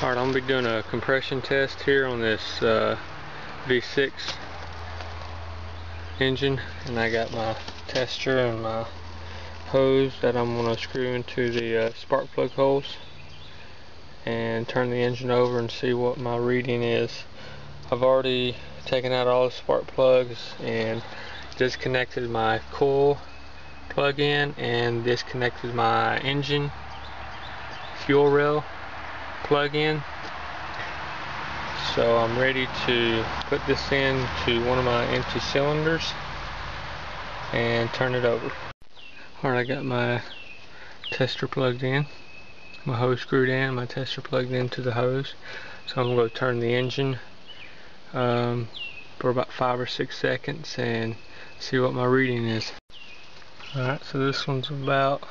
Alright, I'm going to be doing a compression test here on this uh, V6 engine and I got my tester and my hose that I'm going to screw into the uh, spark plug holes and turn the engine over and see what my reading is. I've already taken out all the spark plugs and disconnected my coil plug-in and disconnected my engine fuel rail plug-in so I'm ready to put this in to one of my empty cylinders and turn it over. Alright I got my tester plugged in my hose screwed in my tester plugged into the hose. So I'm going to turn the engine um, for about five or six seconds and see what my reading is. Alright so this one's about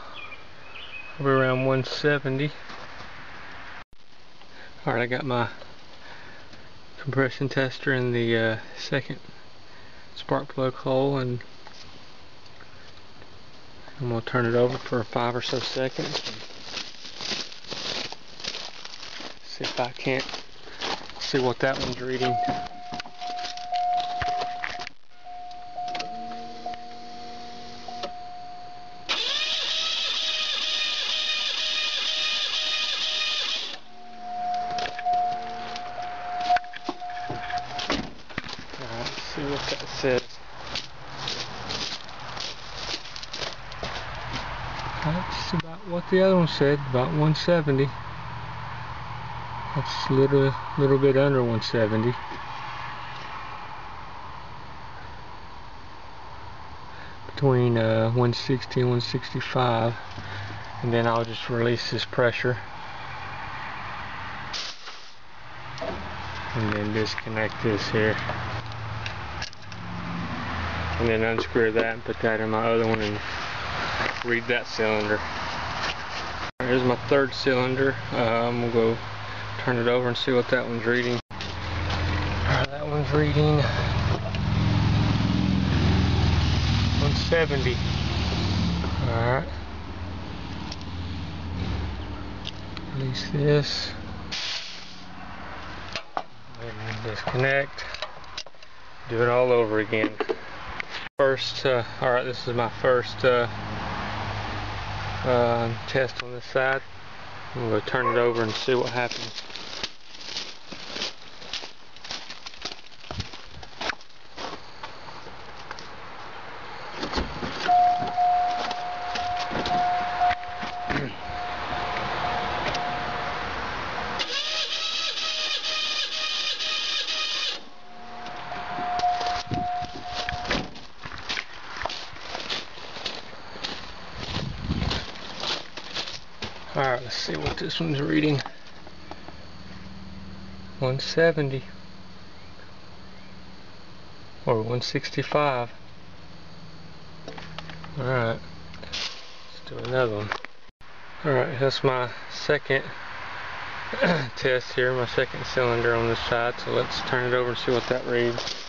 around 170 Alright, I got my compression tester in the uh, second spark plug hole and I'm going to turn it over for five or so seconds. See if I can't see what that one's reading. The other one said, about 170. That's a little, little bit under 170. Between uh, 160 and 165. And then I'll just release this pressure. And then disconnect this here and then unscrew that and put that in my other one and read that cylinder. Here's my third cylinder. Uh, I'm gonna go turn it over and see what that one's reading. Right, that one's reading 170. Alright. Release this. disconnect. Do it all over again. First, uh, alright, this is my first uh, uh, test on this side. I'm going to turn it over and see what happens. Alright, let's see what this one's reading. 170 or 165. Alright, let's do another one. Alright, that's my second test here, my second cylinder on this side, so let's turn it over and see what that reads.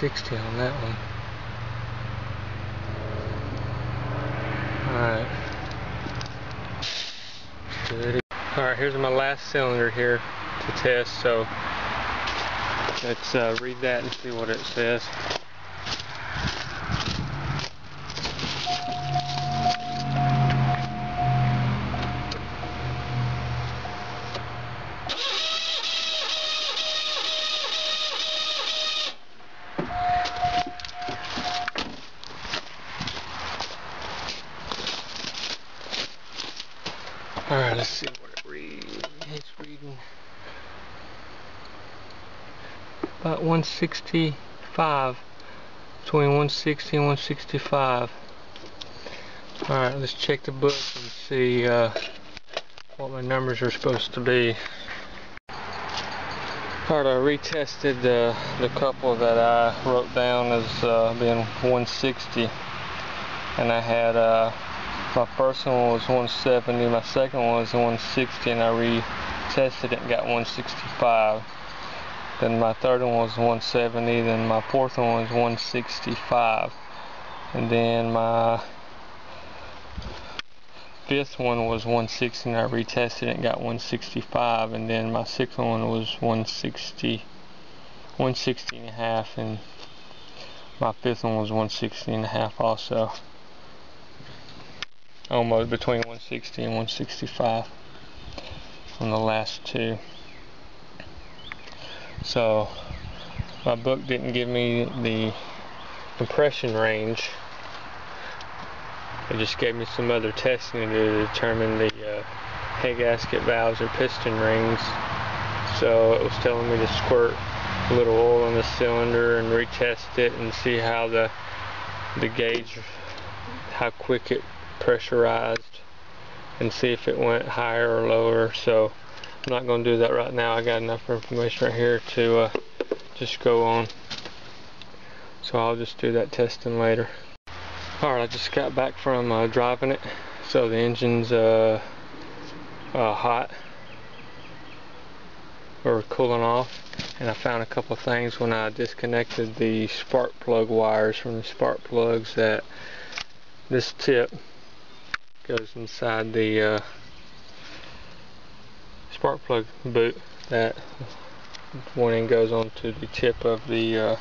60 on that one. All right. All right. here's my last cylinder here to test, so let's uh, read that and see what it says. Alright, let's see what it reads. It's reading about 165. Between 160 and 165. Alright, let's check the book and see uh, what my numbers are supposed to be. Alright, I retested uh, the couple that I wrote down as uh, being 160 and I had uh, my first one was 170 my second one was 160 and I retested it and got 165 then my third one was 170 then my fourth one was 165 and then my fifth one was 160 and I retested it and got 165 and then my sixth one was 160 160 and a half and my fifth one was 160 and a half also almost between 160 and 165 on the last two so my book didn't give me the compression range it just gave me some other testing to determine the uh, head gasket valves or piston rings. So it was telling me to squirt a little oil in the cylinder and retest it and see how the the gauge, how quick it pressurized and see if it went higher or lower. So I'm not going to do that right now. I got enough information right here to uh, just go on. So I'll just do that testing later. Alright, I just got back from uh, driving it, so the engine's uh, uh, hot or cooling off and I found a couple things when I disconnected the spark plug wires from the spark plugs that this tip goes inside the uh, spark plug boot that one end goes onto the tip of the uh,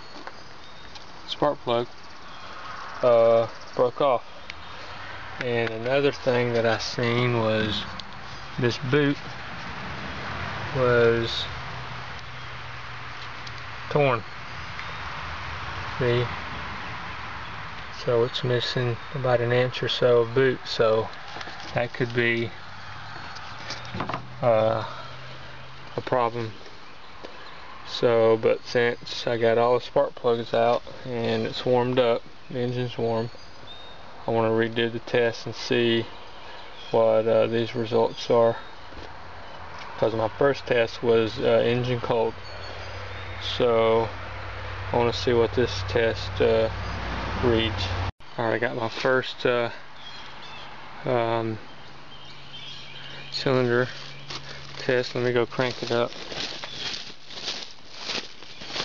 spark plug uh, broke off. And another thing that I seen was this boot was torn. See? So it's missing about an inch or so of boot. So that could be uh, a problem. So, but since I got all the spark plugs out and it's warmed up, the engine's warm, I want to redo the test and see what uh, these results are because my first test was uh, engine cold so I want to see what this test reads alright I got my first uh, um, cylinder test. Let me go crank it up.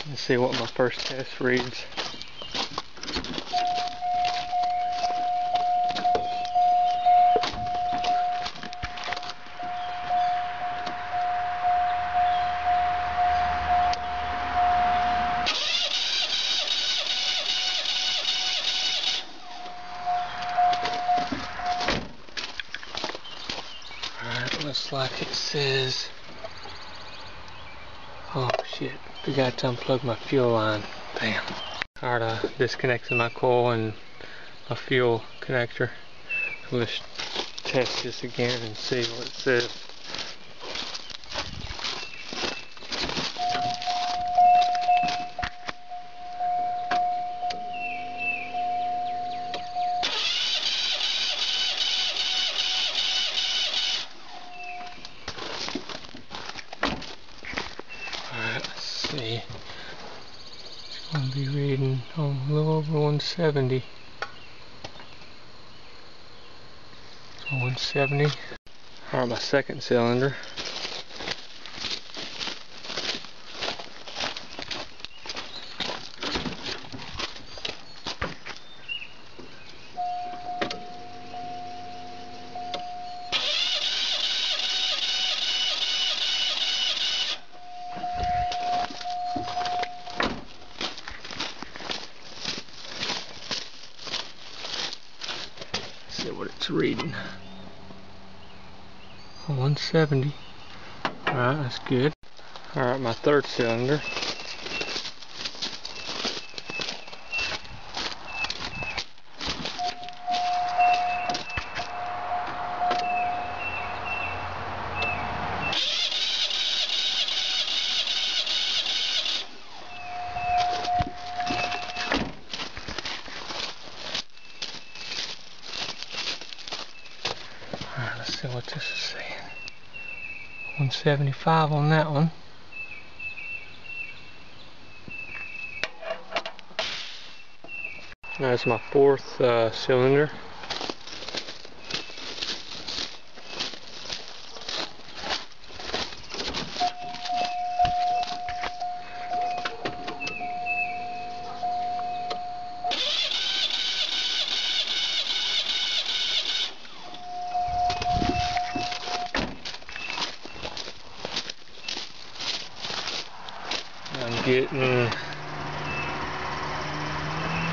And see what my first test reads like it says oh shit. Forgot to unplug my fuel line. Damn. Alright uh, I disconnected my coil and my fuel connector. Let's test this again and see what it says see. It's going to be reading oh, a little over 170. So 170. Alright, my second cylinder. see what it's reading. 170. Alright, that's good. Alright, my third cylinder. Alright, let's see what this is saying. 175 on that one. That's my fourth uh, cylinder.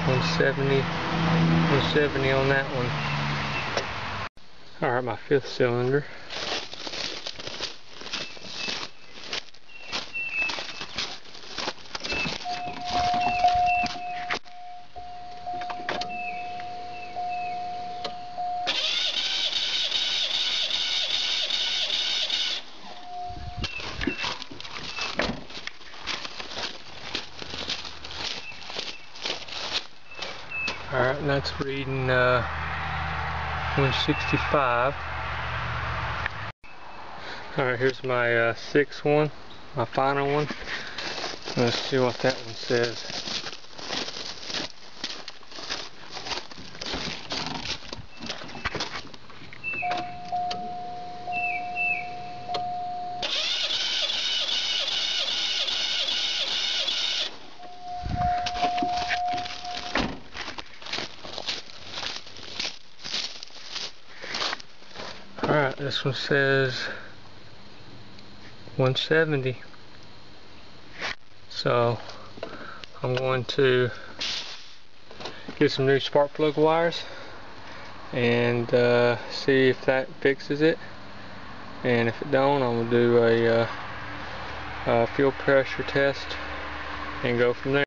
170 170 on that one. Alright my fifth cylinder Alright, and that's reading uh, 165. Alright, here's my uh, sixth one, my final one. Let's see what that one says. Alright, this one says 170. So I'm going to get some new spark plug wires and uh, see if that fixes it. And if it don't, I'm going to do a, uh, a fuel pressure test and go from there.